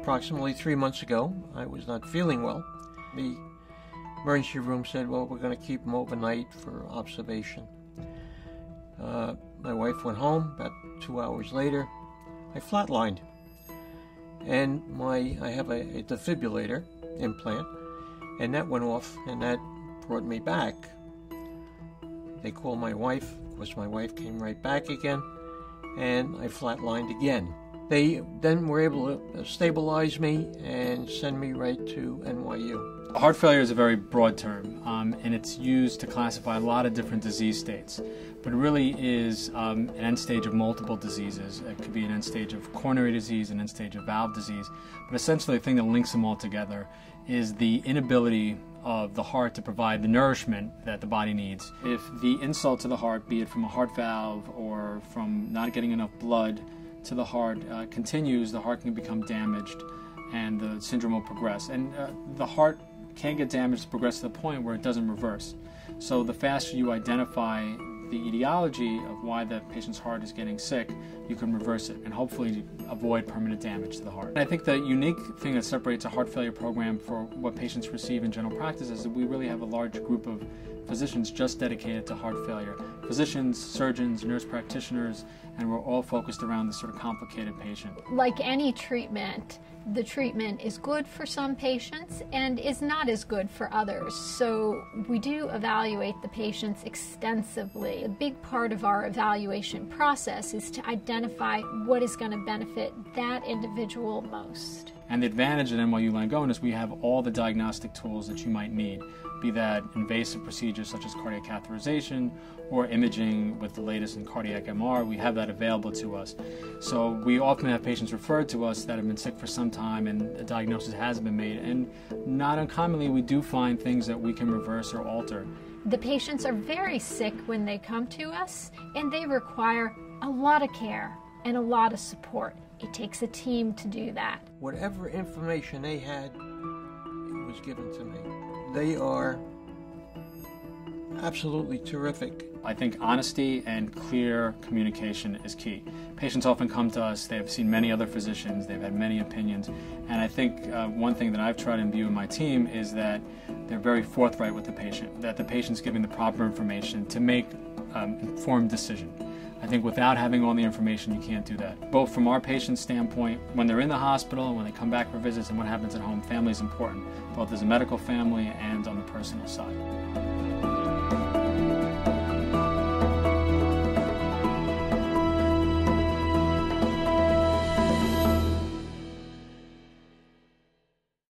approximately three months ago. I was not feeling well. The emergency room said, well, we're going to keep him overnight for observation. Uh, my wife went home. About two hours later, I flatlined. And my I have a, a defibrillator implant, and that went off, and that brought me back. They called my wife. Of course, my wife came right back again, and I flatlined again. They then were able to stabilize me and send me right to NYU. Heart failure is a very broad term, um, and it's used to classify a lot of different disease states. But it really is um, an end stage of multiple diseases. It could be an end stage of coronary disease, an end stage of valve disease. But essentially, the thing that links them all together is the inability of the heart to provide the nourishment that the body needs. If the insult to the heart, be it from a heart valve or from not getting enough blood to the heart, uh, continues, the heart can become damaged and the syndrome will progress. And uh, the heart can get damaged to progress to the point where it doesn't reverse. So the faster you identify the etiology of why the patient's heart is getting sick, you can reverse it and hopefully avoid permanent damage to the heart. And I think the unique thing that separates a heart failure program for what patients receive in general practice is that we really have a large group of physicians just dedicated to heart failure. Physicians, surgeons, nurse practitioners, and we're all focused around this sort of complicated patient. Like any treatment, the treatment is good for some patients and is not as good for others. So we do evaluate the patients extensively. A big part of our evaluation process is to identify what is going to benefit that individual most. And the advantage at NYU Langone is we have all the diagnostic tools that you might need, be that invasive procedures such as cardiac catheterization or imaging with the latest in cardiac MR. We have that available to us. So we often have patients referred to us that have been sick for some time and a diagnosis has been made. And not uncommonly, we do find things that we can reverse or alter. The patients are very sick when they come to us and they require a lot of care and a lot of support. It takes a team to do that. Whatever information they had, it was given to me. They are absolutely terrific. I think honesty and clear communication is key. Patients often come to us, they have seen many other physicians, they've had many opinions, and I think uh, one thing that I've tried to imbue in my team is that they're very forthright with the patient, that the patient's giving the proper information to make um, informed decision. I think without having all the information, you can't do that. Both from our patient's standpoint, when they're in the hospital and when they come back for visits and what happens at home, family is important, both as a medical family and on the personal side.